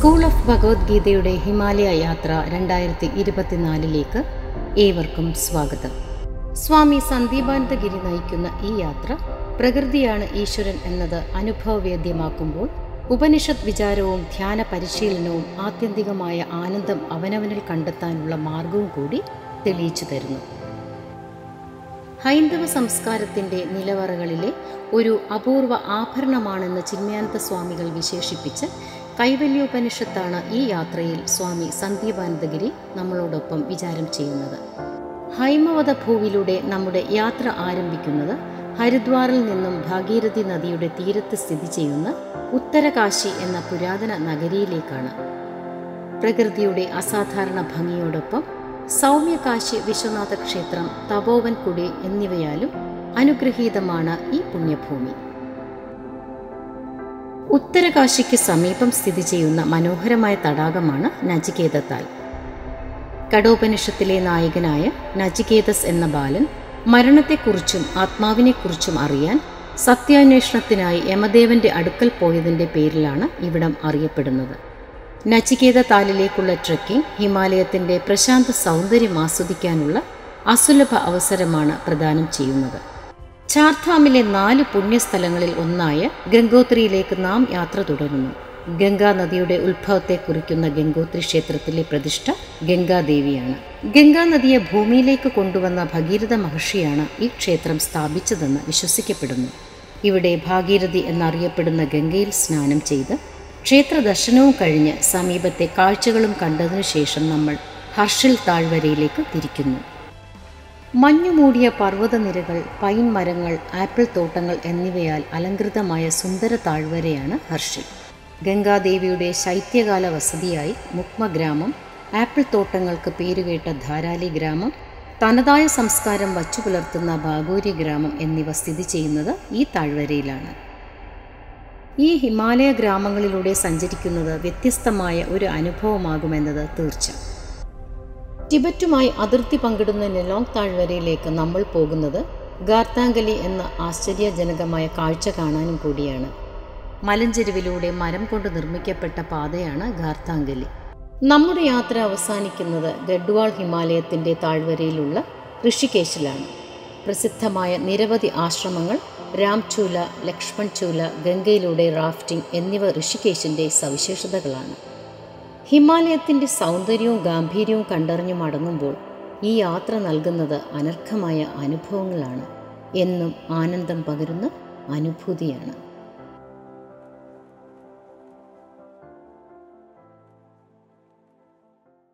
School of ഭഗവത്ഗീതയുടെ Himalaya യാത്ര രണ്ടായിരത്തി ഇരുപത്തിനാലിലേക്ക് ഏവർക്കും സ്വാഗതം. സ്വാമി സന്ദീപാനന്ദഗിരി നയിക്കുന്ന ഈ യാത്ര പ്രകൃതിയാണ് ഈശ്വരൻ എന്നത് അനുഭവവേദ്യമാക്കുമ്പോൾ ഉപനിഷത് വിചാരവും ധ്യാന പരിശീലനവും ആത്യന്തികമായ ആനന്ദം അവനവനിൽ കണ്ടെത്താനുള്ള മാർഗവും കൂടി തെളിയിച്ചു തരുന്നു. ഹൈന്ദവ സംസ്കാരത്തിന്റെ നിലവറകളിലെ ഒരു അപൂർവ ആഭരണമാണെന്ന് ചിന്മയാനന്ദ സ്വാമികൾ വിശേഷിപ്പിച്ച് കൈവല്യോപനിഷത്താണ് ഈ യാത്രയിൽ സ്വാമി സന്ദീപാനന്ദഗിരി നമ്മളോടൊപ്പം വിചാരം ചെയ്യുന്നത്. ഹൈമവത ഭൂവിലൂടെ നമ്മുടെ യാത്ര ആരംഭിക്കുന്നത് ഹരിദ്വാറിൽ നിന്നും ഭാഗീരഥി നദിയുടെ തീരത്ത് സ്ഥിതി ചെയ്യുന്ന ഉത്തരകാശി എന്ന പുരാതന നഗരിയിലേക്കാണ്. പ്രകൃതിയുടെ അസാധാരണ ഭംഗിയോടൊപ്പം സൗമ്യകാശി വിശ്വനാഥ ക്ഷേത്രം തപോവൻകുടി എന്നിവയാലും അനുഗ്രഹീതമാണ് ഈ പുണ്യഭൂമി. ഉത്തരകാശിക്ക് സമീപം സ്ഥിതി ചെയ്യുന്ന മനോഹരമായ തടാകമാണ് നചികേതത്താൽ. കടോപനിഷത്തിലെ നായകനായ നചികേതസ് എന്ന ബാലൻ മരണത്തെക്കുറിച്ചും ആത്മാവിനെക്കുറിച്ചും അറിയാൻ സത്യാന്വേഷണത്തിനായി യമദേവന്റെ അടുക്കൽ പോയതിന്റെ പേരിലാണ് ഇവിടം അറിയപ്പെടുന്നത്. നചികേത താലിലേക്കുള്ള ട്രക്കിംഗ് ഹിമാലയത്തിന്റെ പ്രശാന്ത സൗന്ദര്യം ആസ്വദിക്കാനുള്ള അസുലഭ അവസരമാണ് പ്രദാനം ചെയ്യുന്നത്. ചാർധാമിലെ നാല് പുണ്യസ്ഥലങ്ങളിൽ ഒന്നായ ഗംഗോത്രിയിലേക്ക് നാം യാത്ര തുടരുന്നു. ഗംഗാ നദിയുടെ ഉത്ഭവത്തെ കുറിക്കുന്ന ഗംഗോത്രി ക്ഷേത്രത്തിലെ പ്രതിഷ്ഠ ഗംഗാദേവിയാണ്. ഗംഗാ നദിയെ ഭൂമിയിലേക്ക് കൊണ്ടുവന്ന ഭഗീരഥ മഹർഷിയാണ് ഈ ക്ഷേത്രം സ്ഥാപിച്ചതെന്ന് വിശ്വസിക്കപ്പെടുന്നു. ഇവിടെ ഭാഗീരഥി എന്നറിയപ്പെടുന്ന ഗംഗയിൽ സ്നാനം ചെയ്ത് ക്ഷേത്ര ദർശനവും കഴിഞ്ഞ് സമീപത്തെ കാഴ്ചകളും കണ്ടതിനു ശേഷം നമ്മൾ ഹർഷിൽ താഴ്വരയിലേക്ക് തിരിക്കുന്നു. മഞ്ഞുമൂടിയ പർവതനിരകൾ പൈൻ മരങ്ങൾ ആപ്പിൾ തോട്ടങ്ങൾ എന്നിവയാൽ അലങ്കൃതമായ സുന്ദര താഴ്വരയാണ് ഹർഷിൽ. ഗംഗാദേവിയുടെ ശൈത്യകാല വസതിയായി മുക്മ ഗ്രാമം ആപ്പിൾ തോട്ടങ്ങൾക്ക് പേരുകേട്ട ധാരാലി ഗ്രാമം തനതായ സംസ്കാരം വച്ചു പുലർത്തുന്ന ബാഗൂരി ഗ്രാമം എന്നിവ സ്ഥിതി ചെയ്യുന്നത് ഈ താഴ്വരയിലാണ്. ഈ ഹിമാലയ ഗ്രാമങ്ങളിലൂടെ സഞ്ചരിക്കുന്നത് വ്യത്യസ്തമായ ഒരു അനുഭവമാകുമെന്നത് തീർച്ച ടിബറ്റുമായി അതിർത്തി പങ്കിടുന്ന നെലോങ് താഴ്വരയിലേക്ക് നമ്മൾ പോകുന്നത് ഗാർത്താങ്കലി എന്ന ആശ്ചര്യജനകമായ കാഴ്ച കാണാനും കൂടിയാണ്. മലഞ്ചെരുവിലൂടെ മരം കൊണ്ട് നിർമ്മിക്കപ്പെട്ട പാതയാണ് ഗാർത്താങ്കലി നമ്മുടെ യാത്ര അവസാനിക്കുന്നത് ഗഡ്വാൾ ഹിമാലയത്തിന്റെ താഴ്വരയിലുള്ള ഋഷികേശിലാണ്. പ്രസിദ്ധമായ നിരവധി ആശ്രമങ്ങൾ രാംചൂല ലക്ഷ്മൺ ചൂല ഗംഗയിലൂടെ റാഫ്റ്റിംഗ് എന്നിവ ഋഷികേശിന്റെ സവിശേഷതകളാണ്. ഹിമാലയത്തിന്റെ സൗന്ദര്യവും ഗാംഭീര്യവും കണ്ടറിഞ്ഞു മടങ്ങുമ്പോൾ ഈ യാത്ര നൽകുന്നത് അനർഘമായ അനുഭവങ്ങളാണ്. എന്നും ആനന്ദം പകരുന്ന അനുഭൂതിയാണ്.